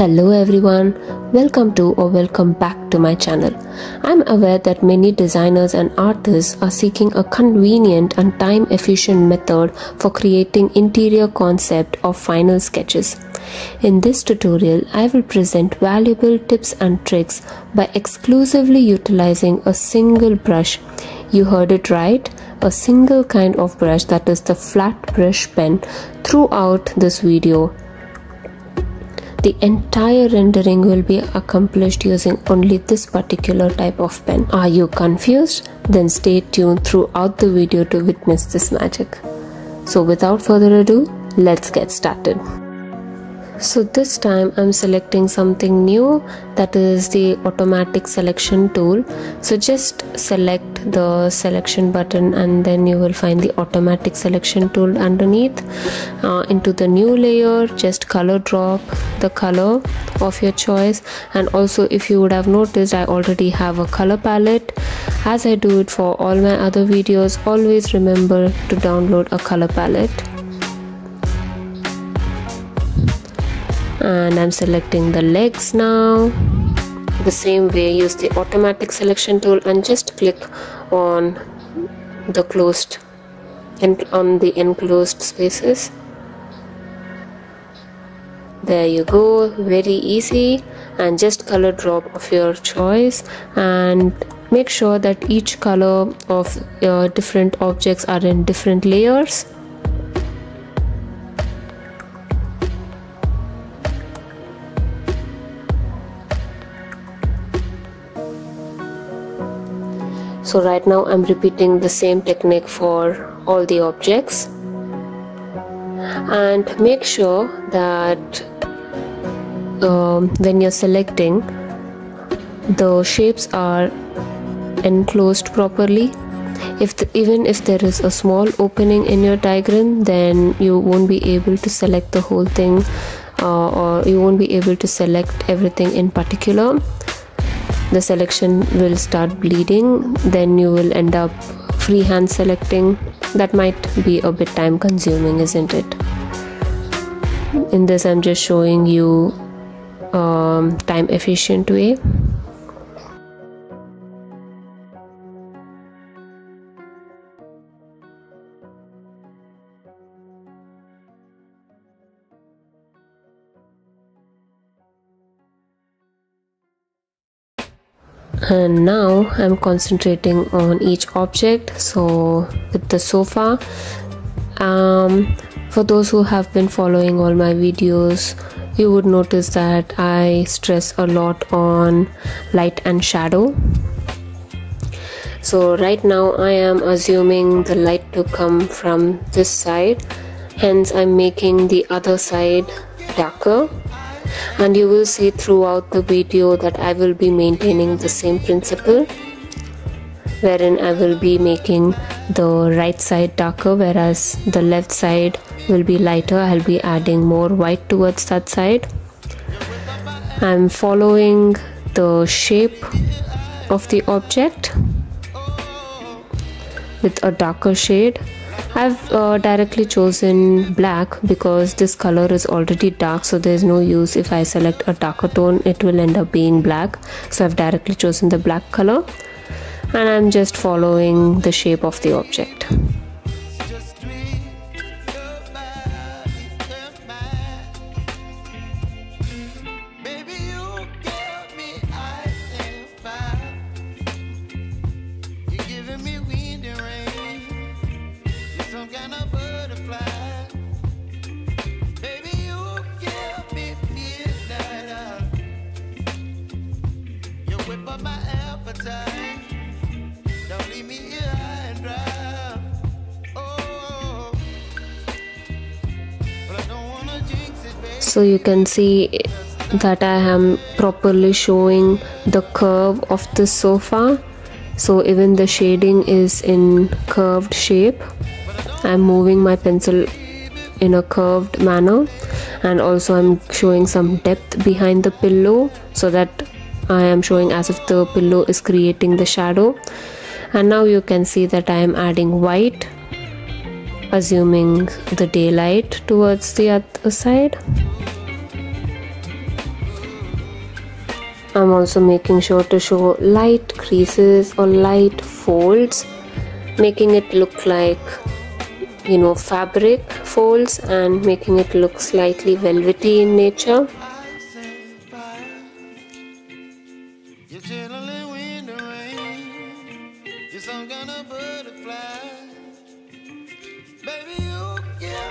Hello everyone, welcome to or welcome back to my channel. I'm aware that many designers and artists are seeking a convenient and time efficient method for creating interior concept or final sketches. In this tutorial, I will present valuable tips and tricks by exclusively utilizing a single brush. You heard it right, a single kind of brush that is the flat brush pen throughout this video the entire rendering will be accomplished using only this particular type of pen. Are you confused? Then stay tuned throughout the video to witness this magic. So without further ado, let's get started so this time I'm selecting something new that is the automatic selection tool. So just select the selection button and then you will find the automatic selection tool underneath uh, into the new layer just color drop the color of your choice. And also if you would have noticed I already have a color palette. As I do it for all my other videos always remember to download a color palette and I'm selecting the legs now. The same way use the automatic selection tool and just click on the closed and on the enclosed spaces. There you go very easy. And just color drop of your choice and make sure that each color of your different objects are in different layers so right now I'm repeating the same technique for all the objects. And make sure that um, when you're selecting the shapes are enclosed properly. If the, even if there is a small opening in your diagram then you won't be able to select the whole thing uh, or you won't be able to select everything in particular the selection will start bleeding then you will end up freehand selecting. That might be a bit time consuming isn't it? In this i'm just showing you um, time efficient way and now. I'm concentrating on each object. So with the sofa. Um, for those who have been following all my videos you would notice that I stress a lot on light and shadow. So right now I am assuming the light to come from this side. Hence I'm making the other side darker and you will see throughout the video that I will be maintaining the same principle wherein I will be making the right side darker whereas the left side will be lighter. I'll be adding more white towards that side. I'm following the shape of the object with a darker shade I've uh, directly chosen black because this color is already dark so there's no use if I select a darker tone it will end up being black so I've directly chosen the black color and I'm just following the shape of the object. So you can see that I am properly showing the curve of the sofa. So even the shading is in curved shape. I'm moving my pencil in a curved manner. And also I'm showing some depth behind the pillow so that I am showing as if the pillow is creating the shadow. And now you can see that I am adding white assuming the daylight towards the other side. I'm also making sure to show light creases or light folds making it look like you know fabric folds and making it look slightly velvety in nature Yeah.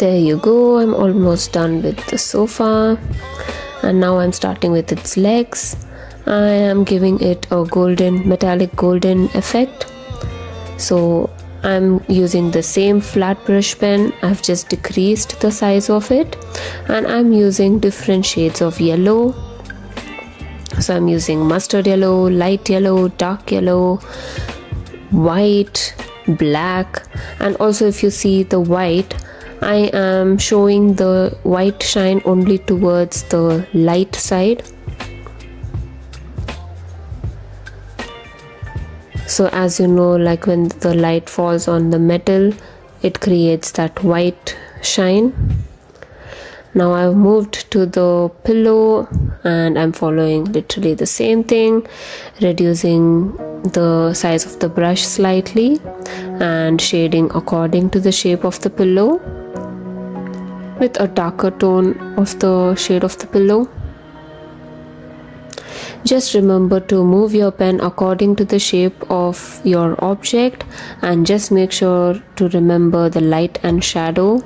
There you go. I'm almost done with the sofa. And now I'm starting with its legs. I am giving it a golden metallic golden effect. So I'm using the same flat brush pen. I've just decreased the size of it. And I'm using different shades of yellow. So I'm using mustard yellow light yellow dark yellow white black. And also if you see the white I am showing the white shine only towards the light side. So as you know like when the light falls on the metal it creates that white shine. Now I've moved to the pillow and I'm following literally the same thing reducing the size of the brush slightly and shading according to the shape of the pillow with a darker tone of the shade of the pillow. Just remember to move your pen according to the shape of your object and just make sure to remember the light and shadow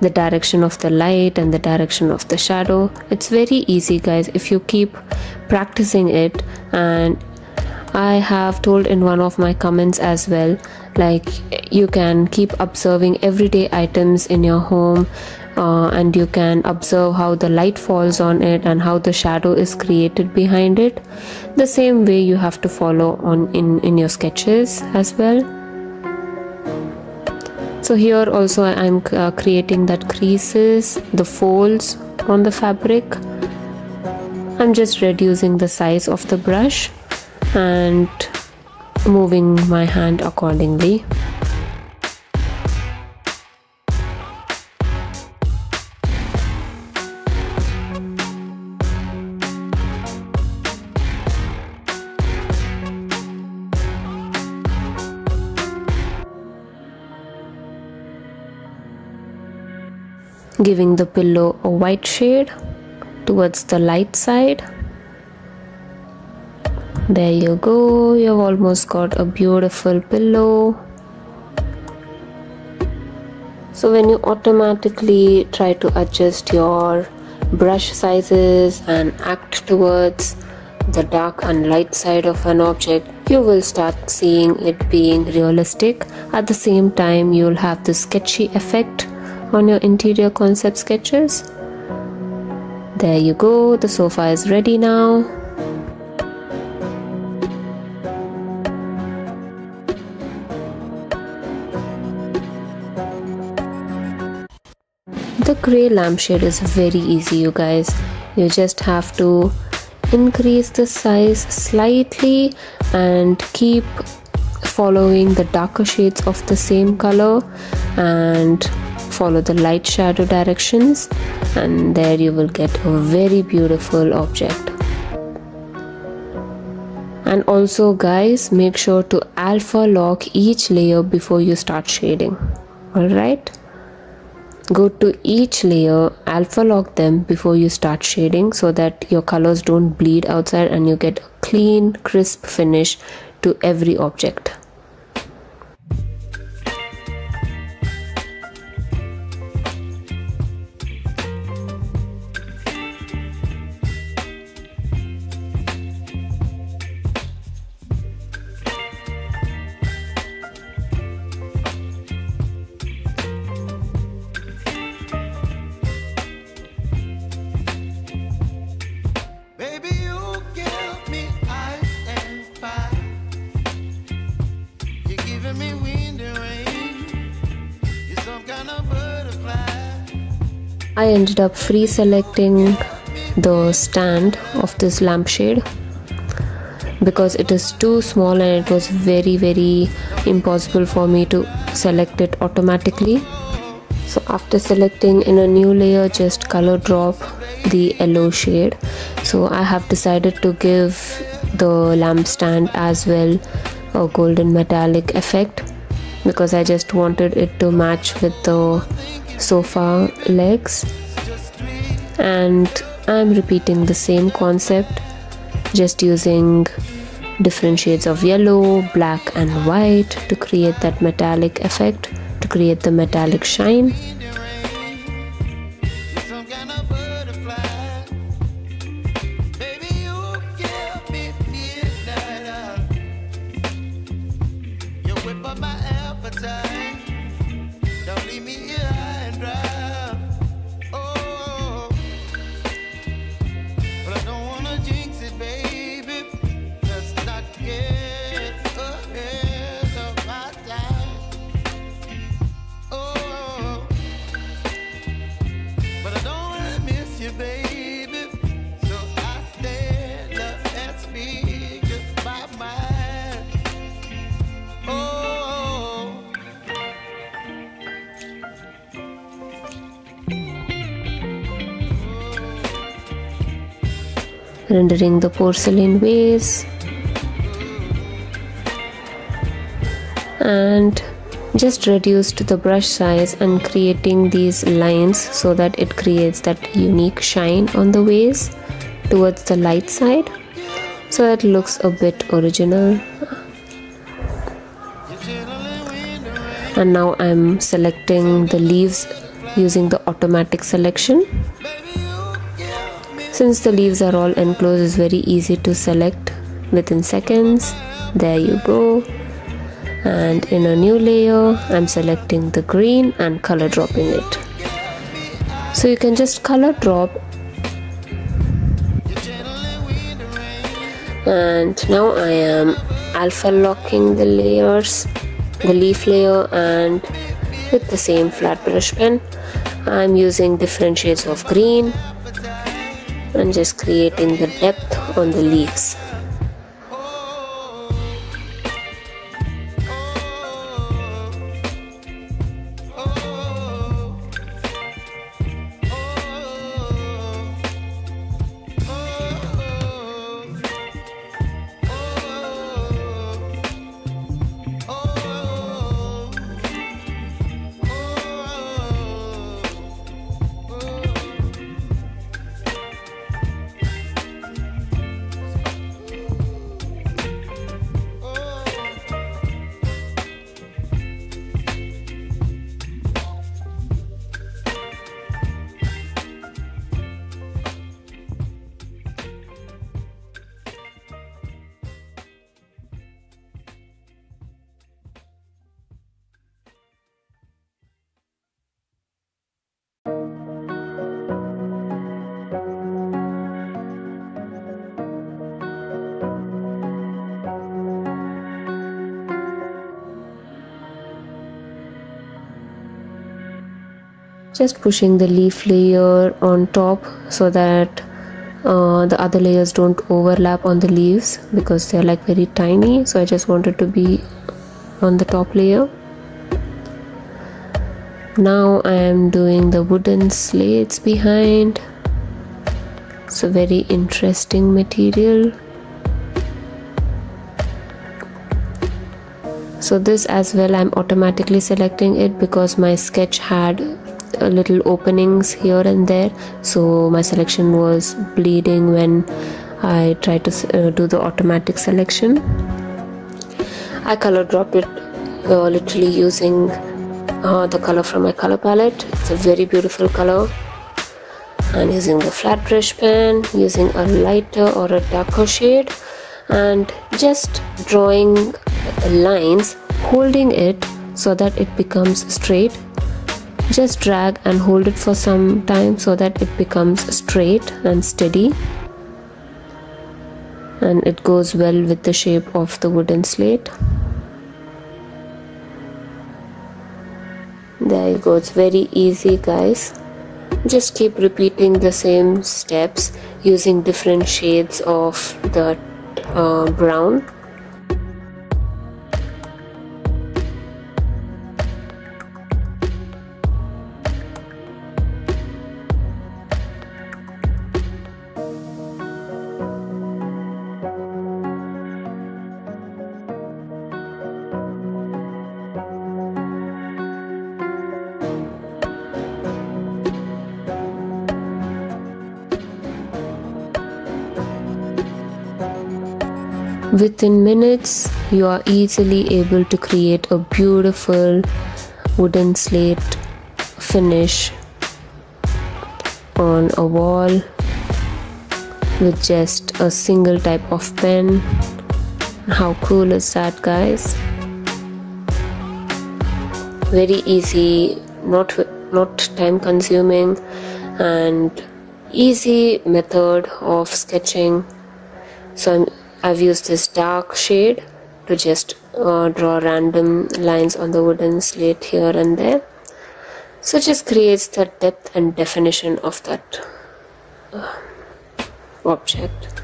the direction of the light and the direction of the shadow it's very easy guys if you keep practicing it and I have told in one of my comments as well like you can keep observing everyday items in your home uh, and you can observe how the light falls on it and how the shadow is created behind it. The same way you have to follow on in in your sketches as well. So here also i'm uh, creating that creases the folds on the fabric. I'm just reducing the size of the brush and moving my hand accordingly. Giving the pillow a white shade towards the light side there you go. You've almost got a beautiful pillow. So when you automatically try to adjust your brush sizes and act towards the dark and light side of an object you will start seeing it being realistic. At the same time you'll have the sketchy effect on your interior concept sketches. There you go. The sofa is ready now gray lampshade is very easy you guys. You just have to increase the size slightly and keep following the darker shades of the same color and follow the light shadow directions and there you will get a very beautiful object. And also guys make sure to alpha lock each layer before you start shading. All right go to each layer alpha lock them before you start shading so that your colors don't bleed outside and you get a clean crisp finish to every object I ended up free selecting the stand of this lampshade because it is too small and it was very very impossible for me to select it automatically. So after selecting in a new layer just color drop the yellow shade. So I have decided to give the lamp stand as well a golden metallic effect because I just wanted it to match with the sofa legs. And I'm repeating the same concept just using different shades of yellow, black and white to create that metallic effect to create the metallic shine rendering the porcelain vase and just reduced the brush size and creating these lines so that it creates that unique shine on the vase towards the light side. So it looks a bit original. And now I'm selecting the leaves using the automatic selection since the leaves are all enclosed, it's very easy to select within seconds. There you go. And in a new layer, I'm selecting the green and color dropping it. So you can just color drop and now I am alpha locking the layers the leaf layer and with the same flat brush pen I'm using different shades of green and just creating the depth on the leaves just pushing the leaf layer on top so that uh, the other layers don't overlap on the leaves because they're like very tiny. So I just wanted to be on the top layer. Now I am doing the wooden slates behind. It's a very interesting material. So this as well I'm automatically selecting it because my sketch had little openings here and there. So my selection was bleeding when I tried to uh, do the automatic selection. I color dropped it uh, literally using uh, the color from my color palette. It's a very beautiful color. And using the flat brush pen using a lighter or a darker shade and just drawing lines holding it so that it becomes straight just drag and hold it for some time so that it becomes straight and steady. And it goes well with the shape of the wooden slate. There you go. It's very easy guys. Just keep repeating the same steps using different shades of the uh, brown Within minutes, you are easily able to create a beautiful wooden slate finish on a wall with just a single type of pen. How cool is that, guys? Very easy, not not time consuming, and easy method of sketching. So I'm I've used this dark shade to just uh, draw random lines on the wooden slate here and there. So it just creates the depth and definition of that uh, object.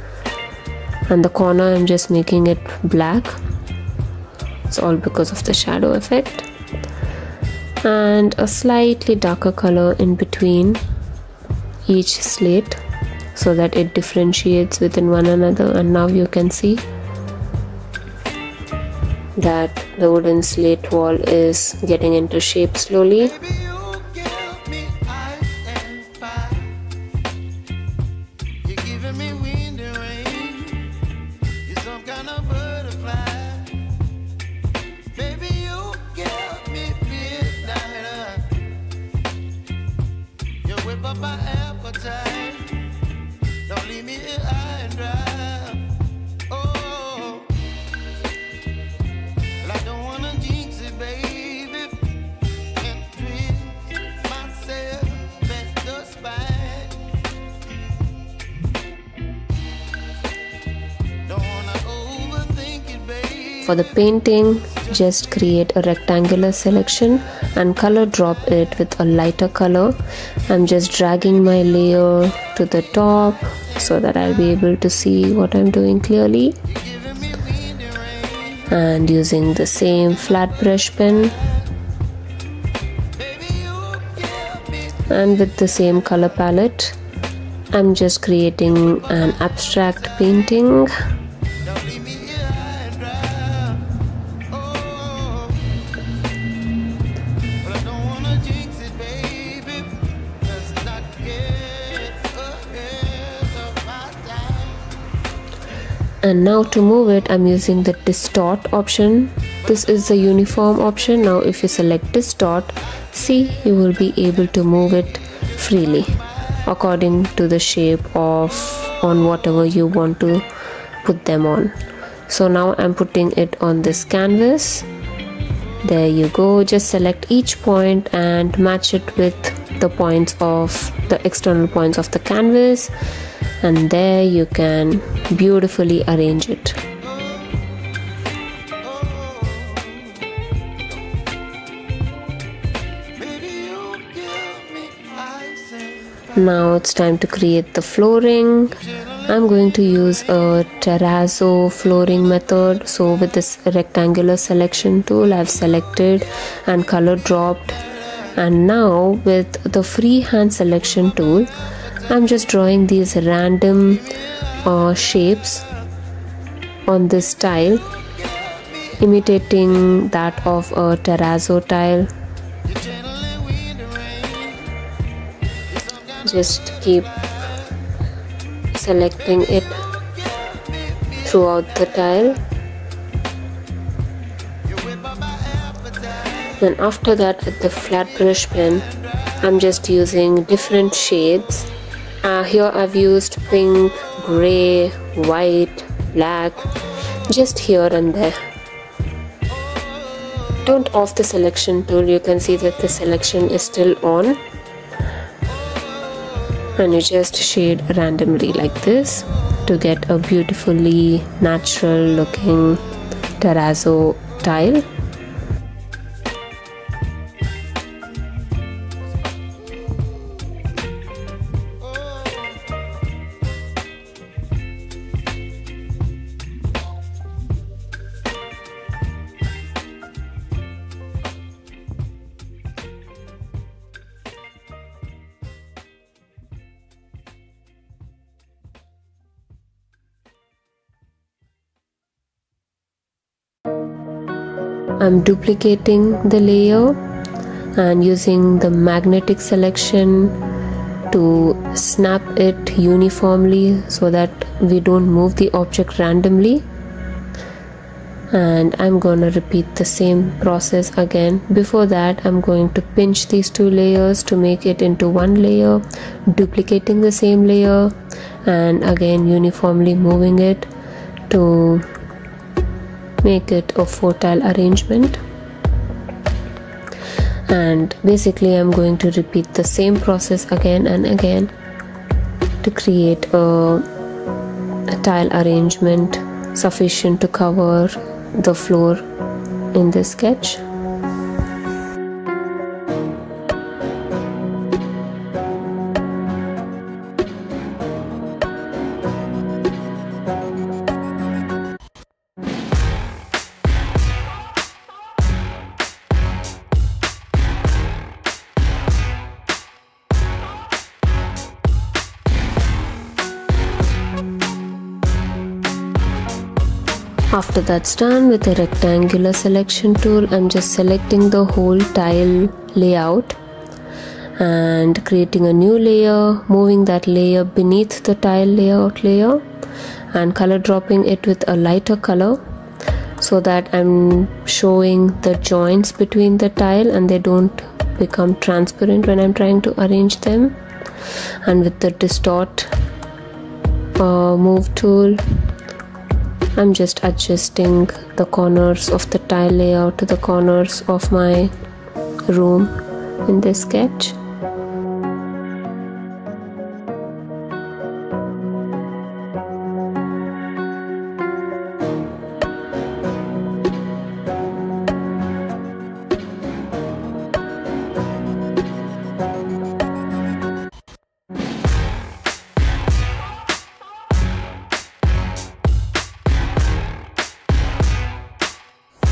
And the corner I'm just making it black. It's all because of the shadow effect. And a slightly darker color in between each slate so that it differentiates within one another. And now you can see that the wooden slate wall is getting into shape slowly For the painting, just create a rectangular selection and color drop it with a lighter color. I'm just dragging my layer to the top so that I'll be able to see what I'm doing clearly. And using the same flat brush pen and with the same color palette I'm just creating an abstract painting and now to move it I'm using the distort option. This is the uniform option. Now if you select distort see you will be able to move it freely according to the shape of on whatever you want to put them on. So now I'm putting it on this canvas. There you go. Just select each point and match it with the points of the external points of the canvas and there you can beautifully arrange it. Now it's time to create the flooring. I'm going to use a terrazzo flooring method. So with this rectangular selection tool, I've selected and color dropped. And now with the freehand selection tool, I'm just drawing these random uh, shapes on this tile imitating that of a terrazzo tile. Just keep selecting it throughout the tile. Then after that with the flat brush pen I'm just using different shades uh, here I've used pink, grey, white, black, just here and there. Don't off the selection tool, you can see that the selection is still on. And you just shade randomly like this to get a beautifully natural looking terrazzo tile I'm duplicating the layer and using the magnetic selection to snap it uniformly so that we don't move the object randomly. And I'm gonna repeat the same process again. Before that I'm going to pinch these two layers to make it into one layer duplicating the same layer and again uniformly moving it to make it a four tile arrangement. And basically I'm going to repeat the same process again and again to create a, a tile arrangement sufficient to cover the floor in this sketch After that's done with the rectangular selection tool, I'm just selecting the whole tile layout and creating a new layer, moving that layer beneath the tile layout layer and color dropping it with a lighter color so that I'm showing the joints between the tile and they don't become transparent when I'm trying to arrange them. And with the distort uh, move tool I'm just adjusting the corners of the tile layout to the corners of my room in this sketch.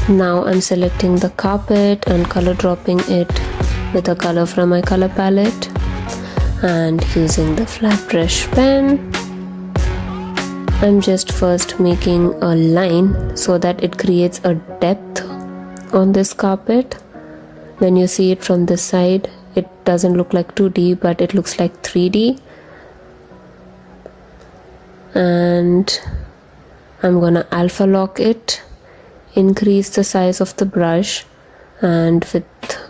Now I'm selecting the carpet and color dropping it with a color from my color palette. And using the flat brush pen. I'm just first making a line so that it creates a depth on this carpet. When you see it from this side it doesn't look like 2D but it looks like 3D and I'm gonna alpha lock it increase the size of the brush and with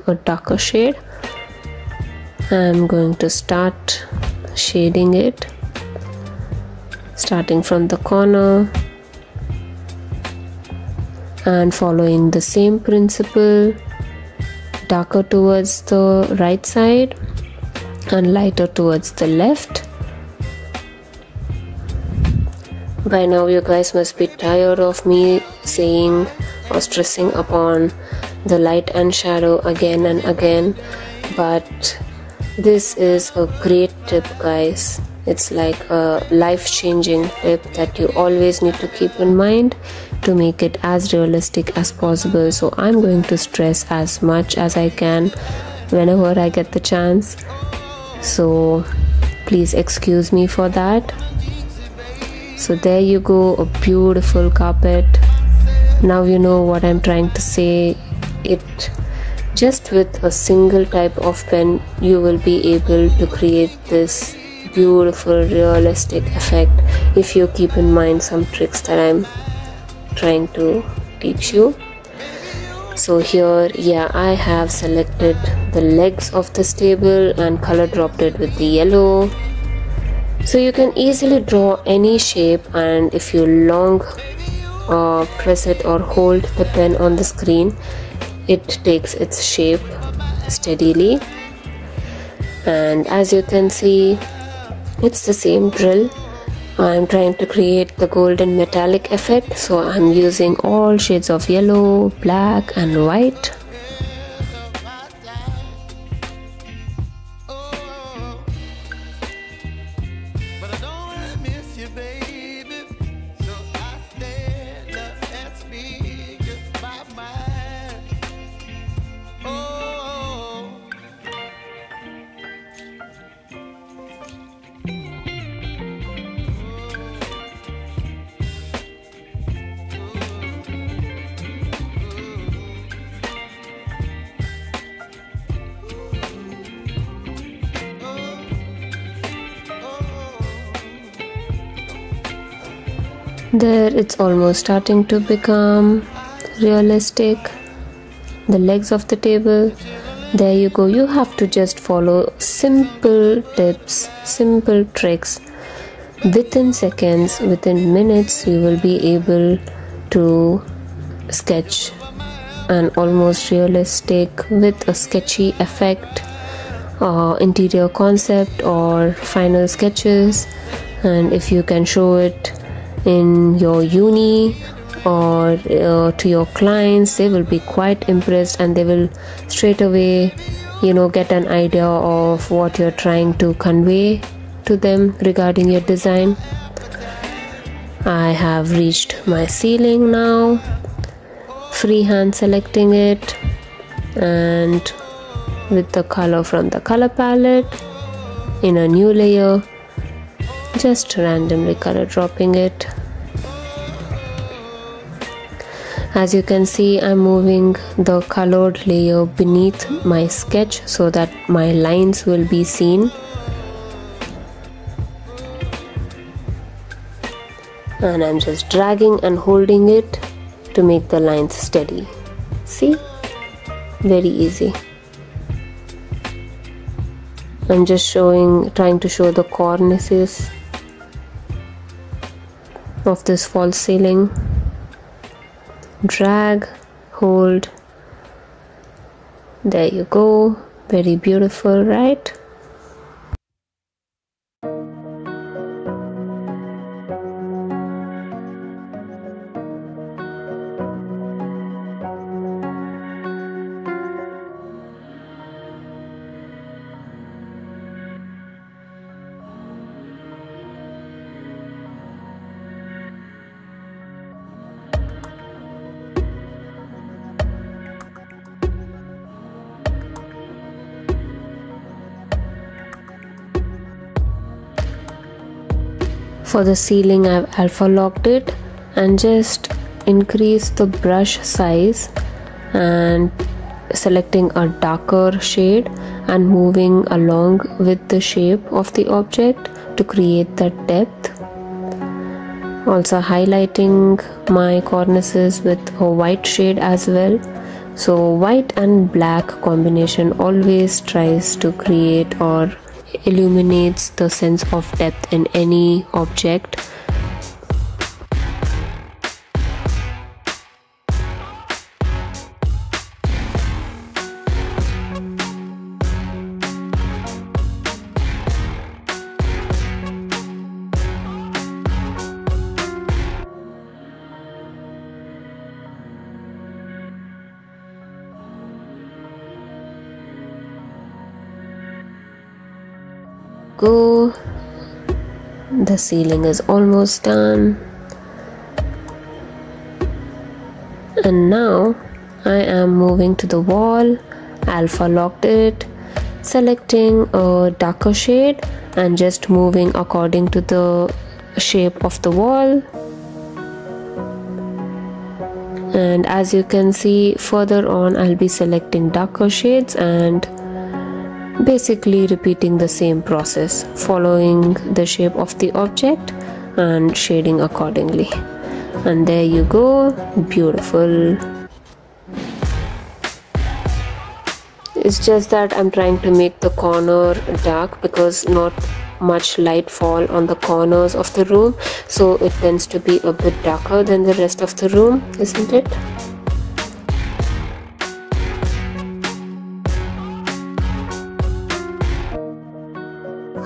a darker shade I'm going to start shading it. Starting from the corner and following the same principle darker towards the right side and lighter towards the left. By now you guys must be tired of me saying or stressing upon the light and shadow again and again. But this is a great tip guys. It's like a life-changing tip that you always need to keep in mind to make it as realistic as possible. So i'm going to stress as much as i can whenever i get the chance. So please excuse me for that. So there you go a beautiful carpet now you know what i'm trying to say. It just with a single type of pen you will be able to create this beautiful realistic effect if you keep in mind some tricks that i'm trying to teach you. So here yeah i have selected the legs of this table and color dropped it with the yellow. So you can easily draw any shape and if you long uh, press it or hold the pen on the screen. It takes its shape steadily. And as you can see it's the same drill. I'm trying to create the golden metallic effect. So I'm using all shades of yellow black and white it's almost starting to become realistic. The legs of the table there you go. You have to just follow simple tips simple tricks. Within seconds within minutes you will be able to sketch an almost realistic with a sketchy effect uh, interior concept or final sketches. And if you can show it in your uni or uh, to your clients they will be quite impressed and they will straight away you know get an idea of what you're trying to convey to them regarding your design. I have reached my ceiling now freehand selecting it and with the color from the color palette in a new layer just randomly color dropping it as you can see I'm moving the colored layer beneath my sketch so that my lines will be seen. And I'm just dragging and holding it to make the lines steady. See? Very easy. I'm just showing trying to show the cornices of this false ceiling drag hold. There you go. Very beautiful right for the ceiling. I've alpha locked it and just increase the brush size and selecting a darker shade and moving along with the shape of the object to create that depth. Also highlighting my cornices with a white shade as well. So white and black combination always tries to create or illuminates the sense of depth in any object the ceiling is almost done. And now I am moving to the wall. Alpha locked it selecting a darker shade and just moving according to the shape of the wall. And as you can see further on I'll be selecting darker shades and basically repeating the same process following the shape of the object and shading accordingly. And there you go beautiful. It's just that I'm trying to make the corner dark because not much light fall on the corners of the room so it tends to be a bit darker than the rest of the room isn't it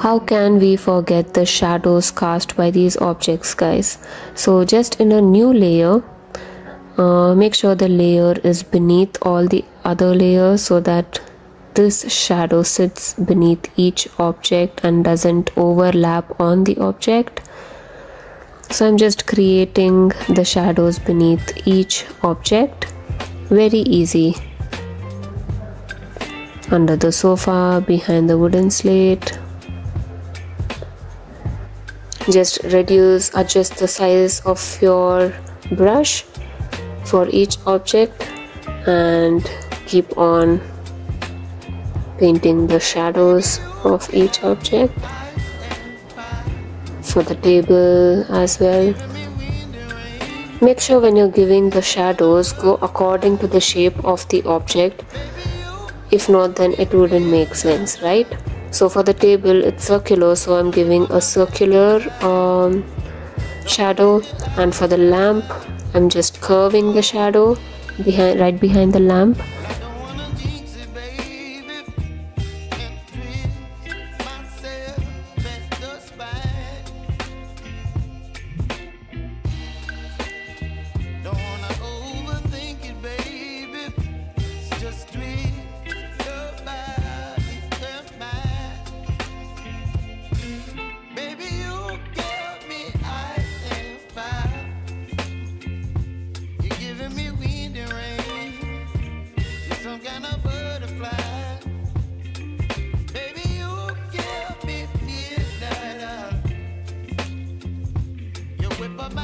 how can we forget the shadows cast by these objects guys? So just in a new layer uh, make sure the layer is beneath all the other layers so that this shadow sits beneath each object and doesn't overlap on the object. So I'm just creating the shadows beneath each object. Very easy. Under the sofa behind the wooden slate just reduce adjust the size of your brush for each object and keep on painting the shadows of each object for the table as well. Make sure when you're giving the shadows go according to the shape of the object. If not then it wouldn't make sense right so for the table it's circular so I'm giving a circular um, shadow. And for the lamp I'm just curving the shadow behind right behind the lamp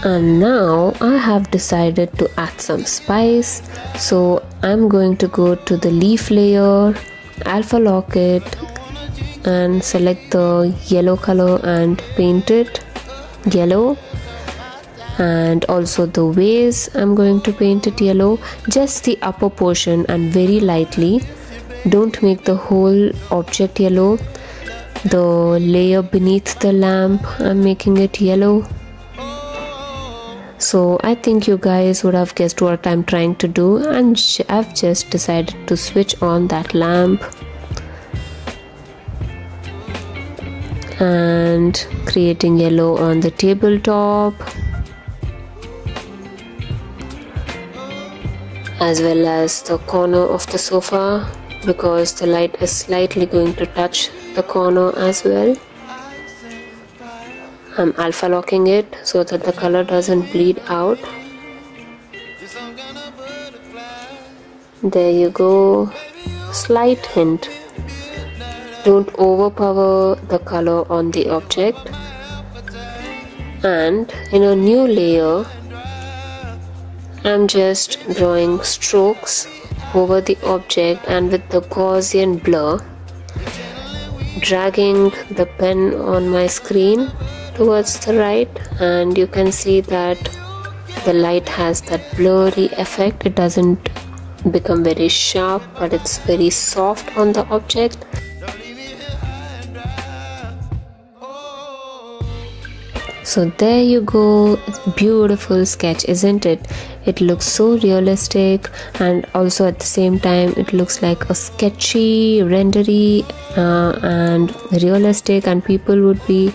and now I have decided to add some spice. So I'm going to go to the leaf layer alpha lock it and select the yellow color and paint it yellow. And also the vase I'm going to paint it yellow just the upper portion and very lightly. Don't make the whole object yellow. The layer beneath the lamp I'm making it yellow so I think you guys would have guessed what I'm trying to do and I've just decided to switch on that lamp and creating yellow on the tabletop as well as the corner of the sofa because the light is slightly going to touch the corner as well I'm alpha locking it so that the color doesn't bleed out. There you go. Slight hint. Don't overpower the color on the object. And in a new layer I'm just drawing strokes over the object and with the Gaussian blur dragging the pen on my screen towards the right and you can see that the light has that blurry effect. It doesn't become very sharp but it's very soft on the object so there you go. Beautiful sketch isn't it? It looks so realistic and also at the same time it looks like a sketchy rendery uh, and realistic and people would be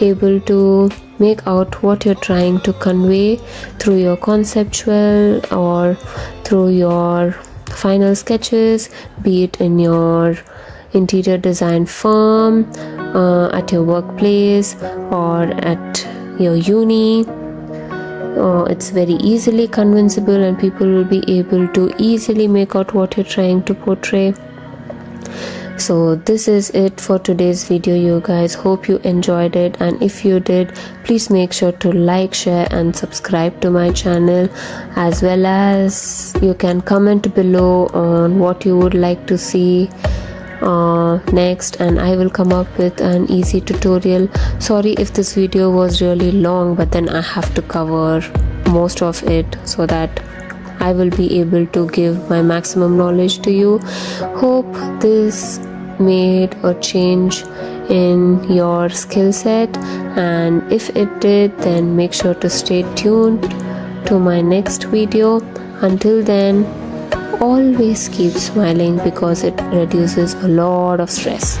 able to make out what you're trying to convey through your conceptual or through your final sketches be it in your interior design firm uh, at your workplace or at your uni uh, it's very easily convincible and people will be able to easily make out what you're trying to portray. So this is it for today's video you guys. Hope you enjoyed it. And if you did please make sure to like share and subscribe to my channel. As well as you can comment below on what you would like to see uh, next and I will come up with an easy tutorial. Sorry if this video was really long but then I have to cover most of it so that I will be able to give my maximum knowledge to you. Hope this made a change in your skill set and if it did then make sure to stay tuned to my next video. Until then always keep smiling because it reduces a lot of stress